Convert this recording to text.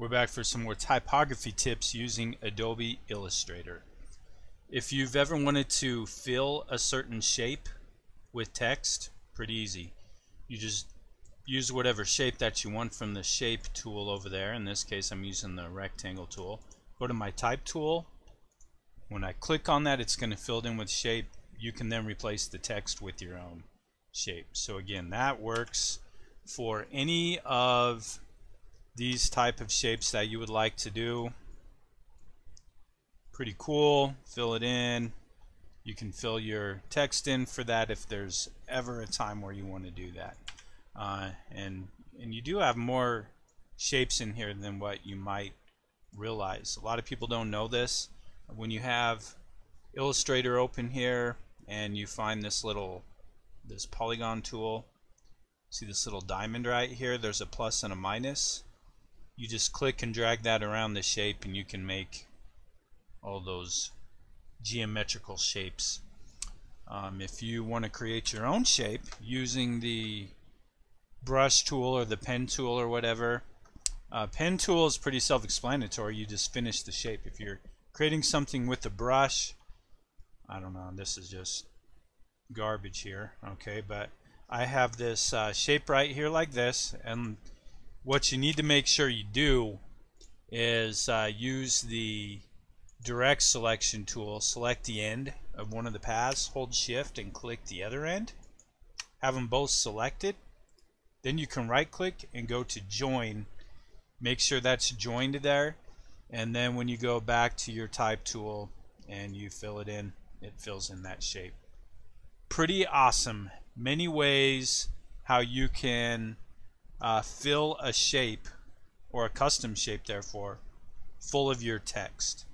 We're back for some more typography tips using Adobe Illustrator. If you've ever wanted to fill a certain shape with text, pretty easy. You just use whatever shape that you want from the shape tool over there. In this case I'm using the rectangle tool. Go to my type tool. When I click on that it's going to fill it in with shape. You can then replace the text with your own shape. So again that works for any of these type of shapes that you would like to do. Pretty cool. Fill it in. You can fill your text in for that if there's ever a time where you want to do that. Uh, and and you do have more shapes in here than what you might realize. A lot of people don't know this. When you have Illustrator open here and you find this little this polygon tool, see this little diamond right here, there's a plus and a minus. You just click and drag that around the shape and you can make all those geometrical shapes. Um, if you want to create your own shape using the brush tool or the pen tool or whatever, uh, pen tool is pretty self-explanatory. You just finish the shape. If you're creating something with the brush, I don't know, this is just garbage here, okay, but I have this uh, shape right here like this, and what you need to make sure you do is uh, use the direct selection tool, select the end of one of the paths, hold shift and click the other end. Have them both selected. Then you can right click and go to join. Make sure that's joined there. And then when you go back to your type tool and you fill it in, it fills in that shape. Pretty awesome. Many ways how you can uh, fill a shape or a custom shape therefore full of your text.